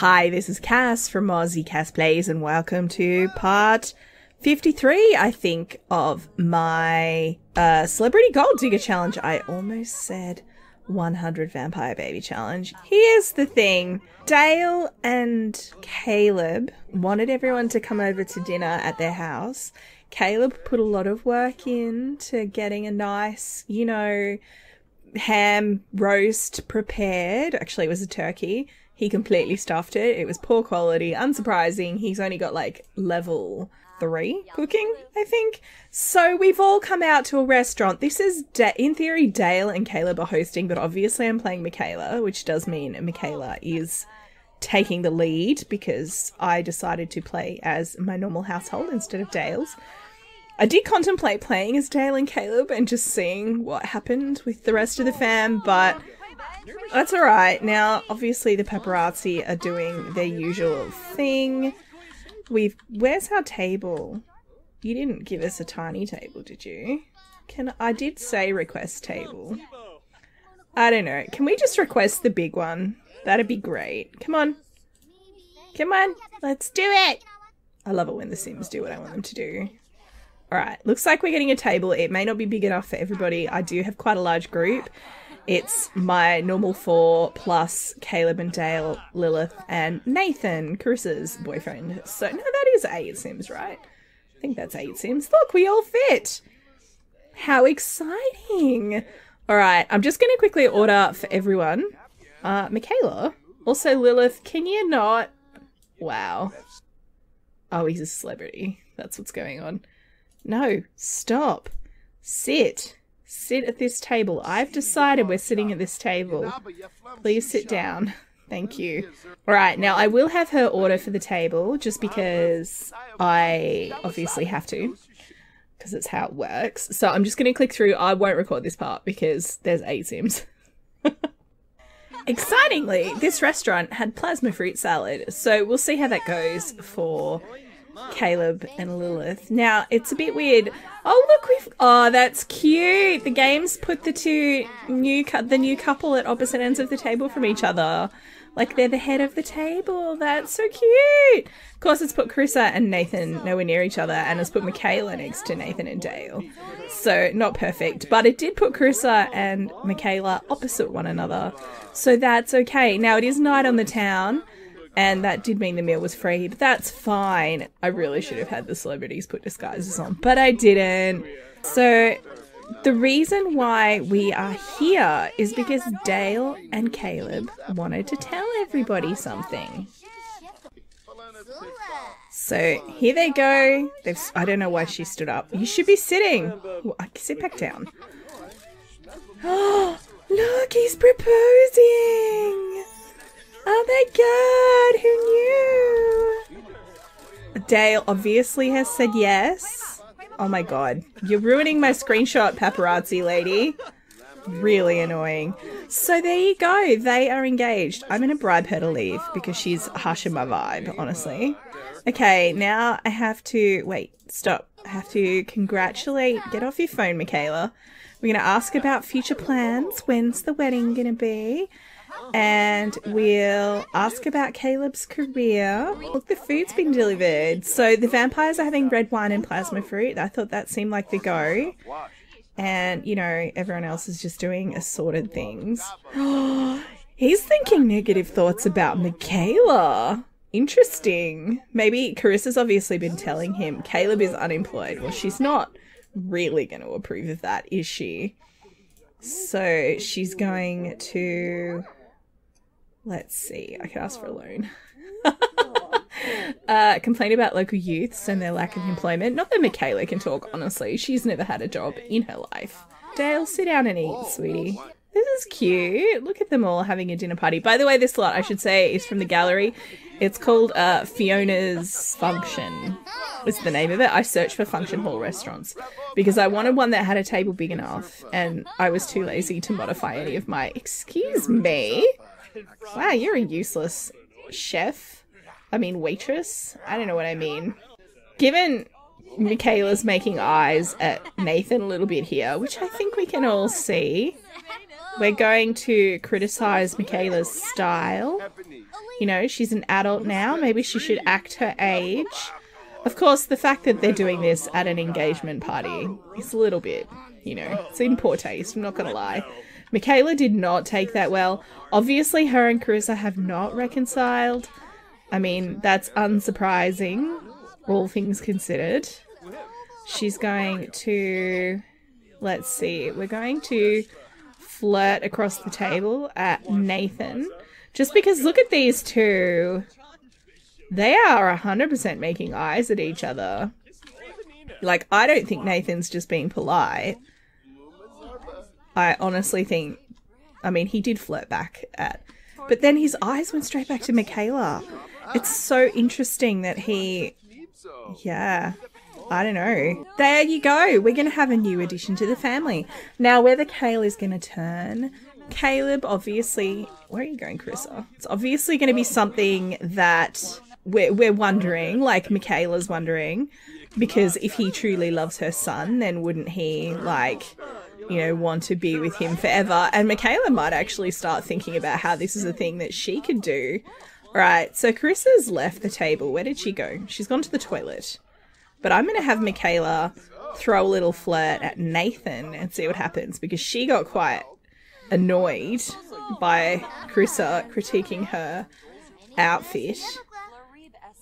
Hi, this is Cass from Aussie Cass Plays, and welcome to part 53, I think, of my uh, Celebrity Gold Digger Challenge. I almost said 100 Vampire Baby Challenge. Here's the thing Dale and Caleb wanted everyone to come over to dinner at their house. Caleb put a lot of work into getting a nice, you know, ham roast prepared. Actually, it was a turkey. He completely stuffed it. It was poor quality, unsurprising. He's only got like level three cooking, I think. So we've all come out to a restaurant. This is, da- in theory, Dale and Caleb are hosting, but obviously I'm playing Makayla, which does mean oh, Makayla is taking the lead because I decided to play as my normal household instead of Dale's. I did contemplate playing as Dale and Caleb and just seeing what happened with the rest of the fam, but that's alright. Now, obviously, the paparazzi are doing their usual thing. We've. Where's our table? You didn't give us a tiny table, did you? Can I did say request table. I don't know. Can we just request the big one? That'd be great. Come on. Come on. Let's do it. I love it when the Sims do what I want them to do. Alright, looks like we're getting a table. It may not be big enough for everybody. I do have quite a large group. It's my normal four plus Caleb and Dale, Lilith, and Nathan, Chris's boyfriend. So, no, that is eight Sims, right? I think that's eight Sims. Look, we all fit. How exciting. Alright, I'm just going to quickly order for everyone. Uh, Makayla. Also, Lilith, can you not? Wow. Oh, he's a celebrity. That's what's going on. No, stop. Sit. Sit at this table. I've decided we're sitting at this table. Please sit down. Thank you. Alright, now I will have her order for the table just because I obviously have to. Because it's how it works. So I'm just going to click through. I won't record this part because there's eight Sims. Excitingly, this restaurant had plasma fruit salad. So we'll see how that goes for Caleb and Lilith. Now, it's a bit weird. Oh, look, we've Oh, that's cute. The game's put the two new the new couple at opposite ends of the table from each other. Like they're the head of the table. That's so cute. Of course, it's put Carissa and Nathan nowhere near each other, and it's put Makayla next to Nathan and Dale. So not perfect, but it did put Carissa and Makayla opposite one another. So that's okay. Now it is night on the town and that did mean the meal was free, but that's fine. I really should have had the celebrities put disguises on, but I didn't. So, the reason why we are here is because Dale and Caleb wanted to tell everybody something. So here they go. They've, I don't know why she stood up. You should be sitting. Well, sit back down. Oh, look, he's proposing. Oh my god, who knew? Dale obviously has said yes. Oh my god. You're ruining my screenshot, paparazzi lady. Really annoying. So there you go. They are engaged. I'm to bribe her to leave because she's harshing my vibe, honestly. Okay, now I have to... Wait, stop. I have to congratulate... Get off your phone, Makayla. We're going to ask about future plans. When's the wedding going to be? And we'll ask about Caleb's career. Look, the food's been delivered. So the vampires are having red wine and plasma fruit. I thought that seemed like the go. And, you know, everyone else is just doing assorted things. He's thinking negative thoughts about Makayla. Interesting. Maybe Carissa's obviously been telling him Caleb is unemployed. Well, she's not really going to approve of that, is she? So she's going to Let's see. I could ask for a loan. uh, complain about local youths and their lack of employment. Not that Makayla can talk, honestly. She's never had a job in her life. Dale, sit down and eat, sweetie. This is cute. Look at them all having a dinner party. By the way, this lot, I should say, is from the gallery. It's called uh, Fiona's Function, is the name of it. I searched for function hall restaurants because I wanted one that had a table big enough, and I was too lazy to modify any of my. Excuse me. Wow, you're a useless chef. I mean, waitress. I don't know what I mean. Given Makayla's making eyes at Nathan a little bit here, which I think we can all see, we're going to criticize Makayla's style. You know, she's an adult now. Maybe she should act her age. Of course, the fact that they're doing this at an engagement party is a little bit, you know, it's in poor taste, I'm not gonna lie. Makayla did not take that well. Obviously, her and Carissa have not reconciled. I mean, that's unsurprising, all things considered. She's going to. Let's see. We're going to flirt across the table at Nathan. Just because look at these two. They are 100% making eyes at each other. Like, I don't think Nathan's just being polite. I honestly think, I mean, he did flirt back at, but then his eyes went straight back to Makayla. It's so interesting that he, yeah, I don't know. There you go. We're going to have a new addition to the family. Now, whether Kale is going to turn, Caleb, obviously, where are you going, Carissa? It's obviously going to be something that we're, we're wondering, like Makayla's wondering, because if he truly loves her son, then wouldn't he, like, you know, want to be with him forever? And Makayla might actually start thinking about how this is a thing that she could do. Right, so Carissa's left the table. Where did she go? She's gone to the toilet. But I'm going to have Makayla throw a little flirt at Nathan and see what happens because she got quite annoyed by Carissa critiquing her outfit.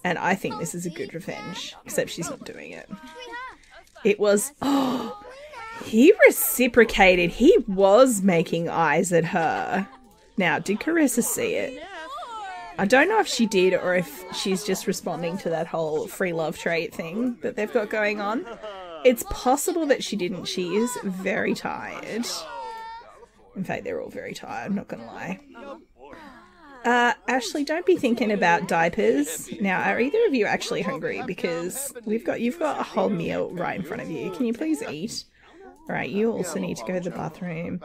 And I think this is a good revenge, except she's not doing it. It was. Oh, he reciprocated. He was making eyes at her. Now, did Carissa see it? I don't know if she did or if she's just responding to that whole free love trait thing that they've got going on. It's possible that she didn't. She is very tired. In fact, they're all very tired, not gonna lie. Uh, Ashley, don't be thinking about diapers. Now, are either of you actually hungry? Because we've got you've got a whole meal right in front of you. Can you please eat? Right, you also need to go to the bathroom,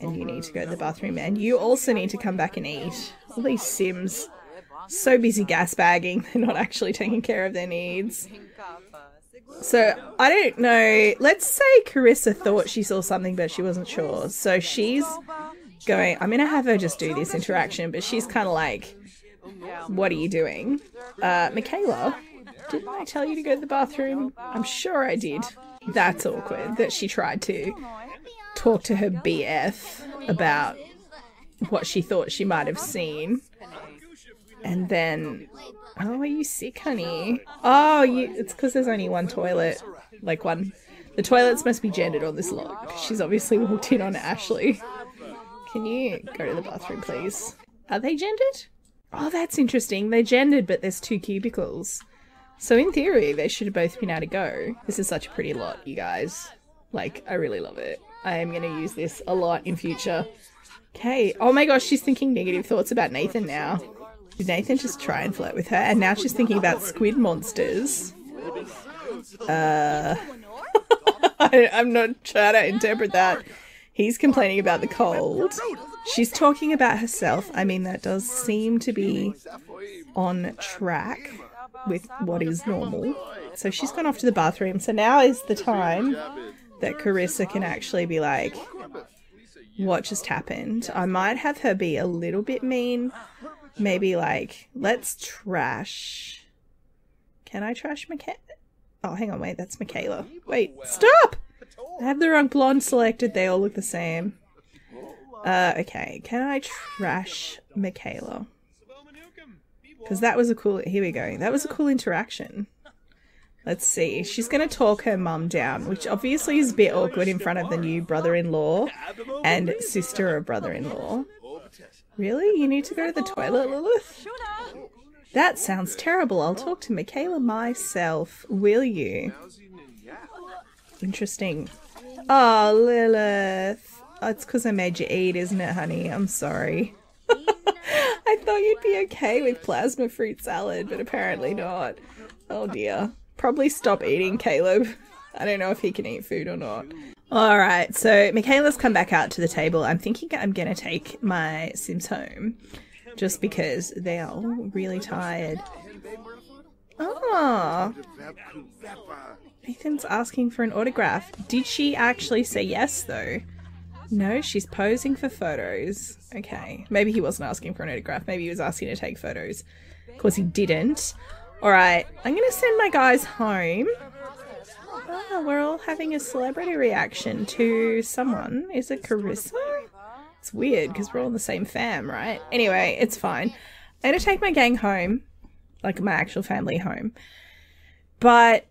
and you need to go to the bathroom, and you also need to come back and eat. All these Sims, so busy gas bagging, they're not actually taking care of their needs. So, I don't know. Let's say Carissa thought she saw something, but she wasn't sure. So, she's going, I'm going to have her just do this interaction, but she's kind of like, What are you doing? Uh, Makayla, didn't I tell you to go to the bathroom? I'm sure I did. That's awkward that she tried to talk to her BF about what she thought she might have seen. And then, oh, are you sick, honey? Oh, you, it's because there's only one toilet. Like one. The toilets must be gendered on this lot. She's obviously walked in on Ashley. Can you go to the bathroom, please? Are they gendered? Oh, that's interesting. They're gendered, but there's two cubicles. So in theory, they should have both been able to go. This is such a pretty lot, you guys. Like, I really love it. I am going to use this a lot in future. Okay. Oh my gosh, she's thinking negative thoughts about Nathan now. Did Nathan just try and flirt with her? And now she's thinking about squid monsters. Uh, I, I'm not trying to interpret that. He's complaining about the cold. She's talking about herself. I mean, that does seem to be on track with what is normal. So she's gone off to the bathroom. So now is the time that Carissa can actually be like, what just happened? I might have her be a little bit mean. Maybe like, let's trash. Can I trash Makayla? Oh, hang on, wait, that's Makayla. Wait, stop! I have the wrong blonde selected. They all look the same. Uh, okay. Can I trash Makayla? Because that was a cool... Here we go. That was a cool interaction. Let's see. She's going to talk her mum down, which obviously is a bit awkward in front of the new brother-in-law and sister or brother-in-law. Really? You need to go to the toilet, Lilith? That sounds terrible. I'll talk to Makayla myself. Will you? Interesting. Oh, Lilith. Oh, it's because I made you eat, isn't it, honey? I'm sorry. I thought you'd be okay with plasma fruit salad, but apparently not. Oh dear. Probably stop eating, Caleb. I don't know if he can eat food or not. Alright, so Makayla's come back out to the table. I'm thinking I'm gonna take my Sims home. Just because they are all really tired. Oh. Nathan's asking for an autograph. Did she actually say yes, though? No, she's posing for photos. Okay. Maybe he wasn't asking for an autograph. Maybe he was asking to take photos. Of course, he didn't. All right. I'm going to send my guys home. Oh, we're all having a celebrity reaction to someone. Is it Carissa? It's weird because we're all in the same fam, right? Anyway, it's fine. I'm going to take my gang home. Like my actual family home. But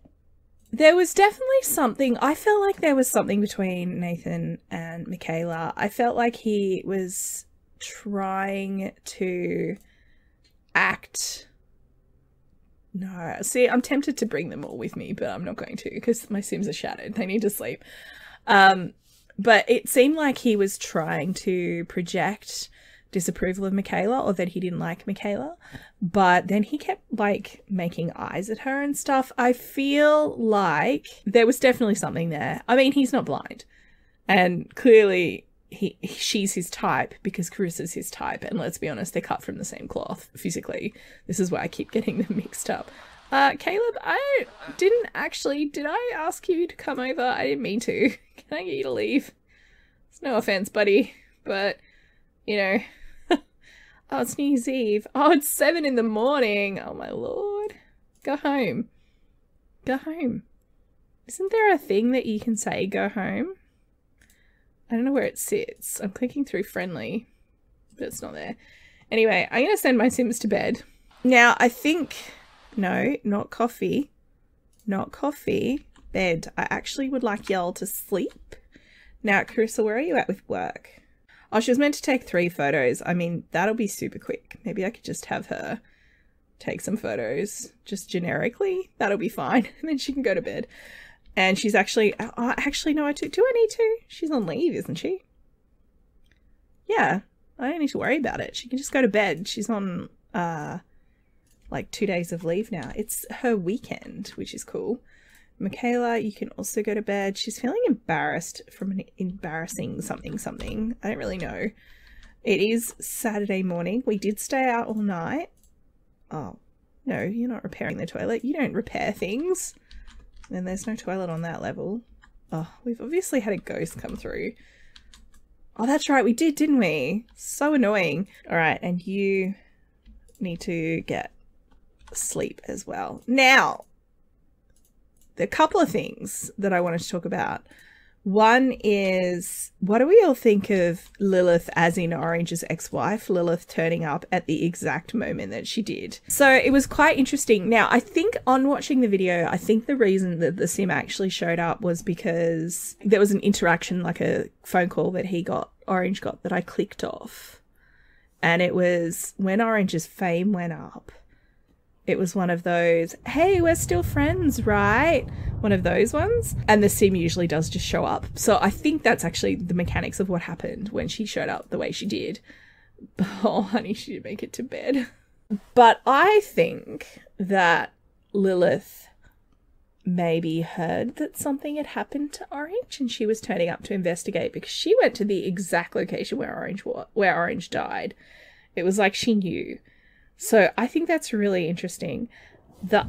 there was definitely something I felt like there was something between Nathan and Makayla. I felt like he was trying to act no, see, I'm tempted to bring them all with me, but I'm not going to because my Sims are shattered. They need to sleep. Um, but it seemed like he was trying to project disapproval of Makayla or that he didn't like Makayla. But then he kept like making eyes at her and stuff. I feel like there was definitely something there. I mean, he's not blind. And clearly he she's his type because Carissa's his type. And let's be honest, they're cut from the same cloth physically. This is why I keep getting them mixed up. Uh, Caleb, I didn't actually. Did I ask you to come over? I didn't mean to. Can I get you to leave? It's no offense, buddy, but you know, Oh, it's New Year's Eve. Oh, it's seven in the morning. Oh, my lord. Go home. Go home. Isn't there a thing that you can say go home? I don't know where it sits. I'm clicking through friendly, but it's not there. Anyway, I'm going to send my Sims to bed. Now, I think, no, not coffee. Not coffee. Bed. I actually would like y'all to sleep. Now, Carissa, where are you at with work? Oh, she was meant to take three photos. I mean, that'll be super quick. Maybe I could just have her take some photos just generically. That'll be fine. And then she can go to bed. And she's actually, oh, actually, no, I do, do I need to? She's on leave, isn't she? Yeah, I don't need to worry about it. She can just go to bed. She's on, uh, like two days of leave now. It's her weekend, which is cool. Makayla, you can also go to bed. She's feeling embarrassed from an embarrassing something something. I don't really know. It is Saturday morning. We did stay out all night. Oh, no, you're not repairing the toilet. You don't repair things. And there's no toilet on that level. Oh, we've obviously had a ghost come through. Oh, that's right, we did, didn't we? So annoying. All right, and you need to get sleep as well. Now, a couple of things that I wanted to talk about. One is what do we all think of Lilith as in Orange's ex wife, Lilith turning up at the exact moment that she did? So it was quite interesting. Now, I think on watching the video, I think the reason that the sim actually showed up was because there was an interaction, like a phone call that he got, Orange got, that I clicked off. And it was when Orange's fame went up it was one of those, hey, we're still friends, right? One of those ones. And the sim usually does just show up. So I think that's actually the mechanics of what happened when she showed up the way she did. Oh, honey, she did make it to bed. But I think that Lilith maybe heard that something had happened to Orange and she was turning up to investigate because she went to the exact location where Orange where Orange died. It was like she knew. So I think that's really interesting. The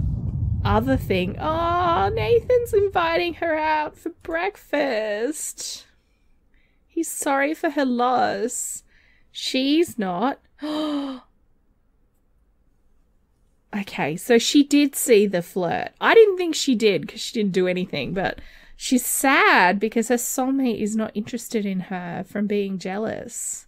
other thing, oh, Nathan's inviting her out for breakfast. He's sorry for her loss. She's not. okay, so she did see the flirt. I didn't think she did because she didn't do anything, but she's sad because her soulmate is not interested in her from being jealous.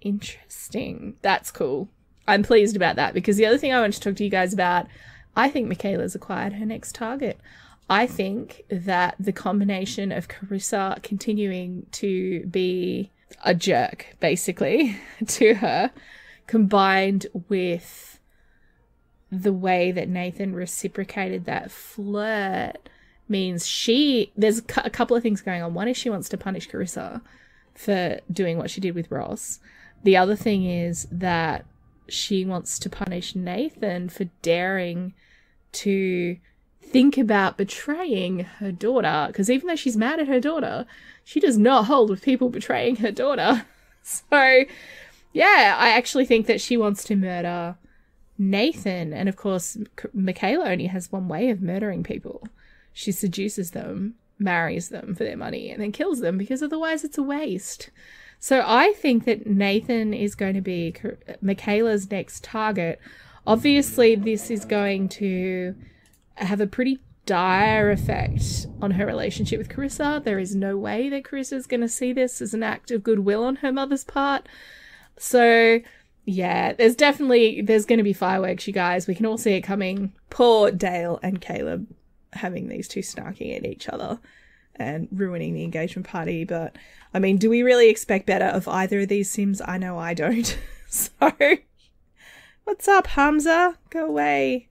Interesting. That's cool. I'm pleased about that because the other thing I want to talk to you guys about, I think Makayla's acquired her next target. I think that the combination of Carissa continuing to be a jerk, basically, to her, combined with the way that Nathan reciprocated that flirt means she there's a couple of things going on. One is she wants to punish Carissa for doing what she did with Ross. The other thing is that she wants to punish Nathan for daring to think about betraying her daughter. Because even though she's mad at her daughter, she does not hold with people betraying her daughter. So, yeah, I actually think that she wants to murder Nathan. And of course, Makayla only has one way of murdering people she seduces them marries them for their money and then kills them because otherwise it's a waste. So I think that Nathan is going to be Makayla's next target. Obviously, this is going to have a pretty dire effect on her relationship with Carissa. There is no way that Carissa is going to see this as an act of goodwill on her mother's part. So, yeah, there's definitely there's going to be fireworks, you guys. We can all see it coming. Poor Dale and Caleb having these two snarking at each other and ruining the engagement party. But I mean, do we really expect better of either of these Sims? I know I don't. so, what's up, Hamza? Go away.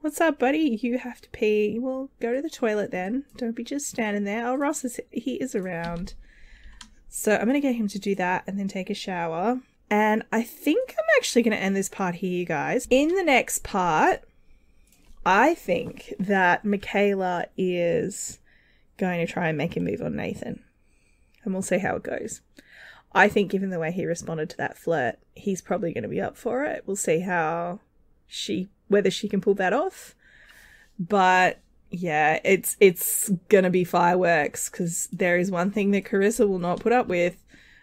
What's up, buddy? You have to pee. Well, go to the toilet then. Don't be just standing there. Oh, Ross is he is around. So I'm gonna get him to do that and then take a shower. And I think I'm actually gonna end this part here, you guys. In the next part, I think that Makayla is going to try and make a move on Nathan. And we'll see how it goes. I think given the way he responded to that flirt, he's probably going to be up for it. We'll see how she whether she can pull that off. But yeah, it's it's gonna be fireworks because there is one thing that Carissa will not put up with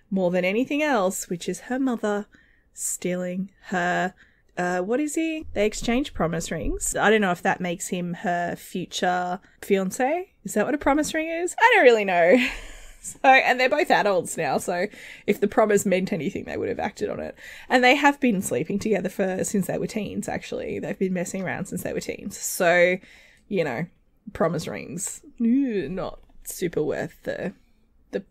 more than anything else, which is her mother stealing her. Uh, what is he? They exchange promise rings. I don't know if that makes him her future fiance. Is that what a promise ring is? I don't really know. So, and they're both adults now. So, if the promise meant anything, they would have acted on it. And they have been sleeping together for since they were teens. Actually, they've been messing around since they were teens. So, you know, promise rings not super worth the the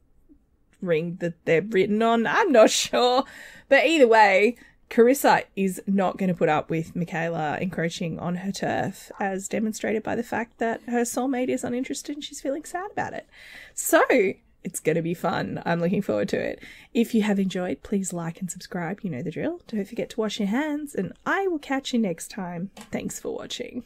ring that they're written on. I'm not sure, but either way. Carissa is not going to put up with Makayla encroaching on her turf, as demonstrated by the fact that her soulmate is uninterested and she's feeling sad about it. So, it's going to be fun. I'm looking forward to it. If you have enjoyed, please like and subscribe. You know the drill. Don't forget to wash your hands, and I will catch you next time. Thanks for watching.